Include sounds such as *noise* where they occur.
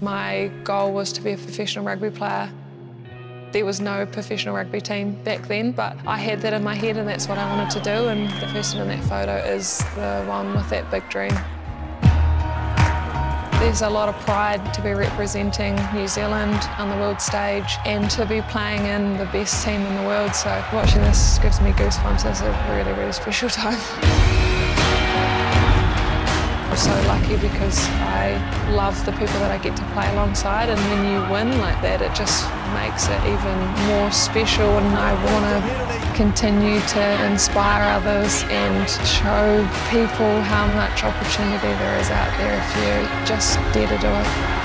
My goal was to be a professional rugby player. There was no professional rugby team back then, but I had that in my head and that's what I wanted to do and the person in that photo is the one with that big dream. There's a lot of pride to be representing New Zealand on the world stage and to be playing in the best team in the world. So watching this gives me goosebumps. It's a really, really special *laughs* time. So lucky because I love the people that I get to play alongside and when you win like that it just makes it even more special and I want to continue to inspire others and show people how much opportunity there is out there if you just dare to do it.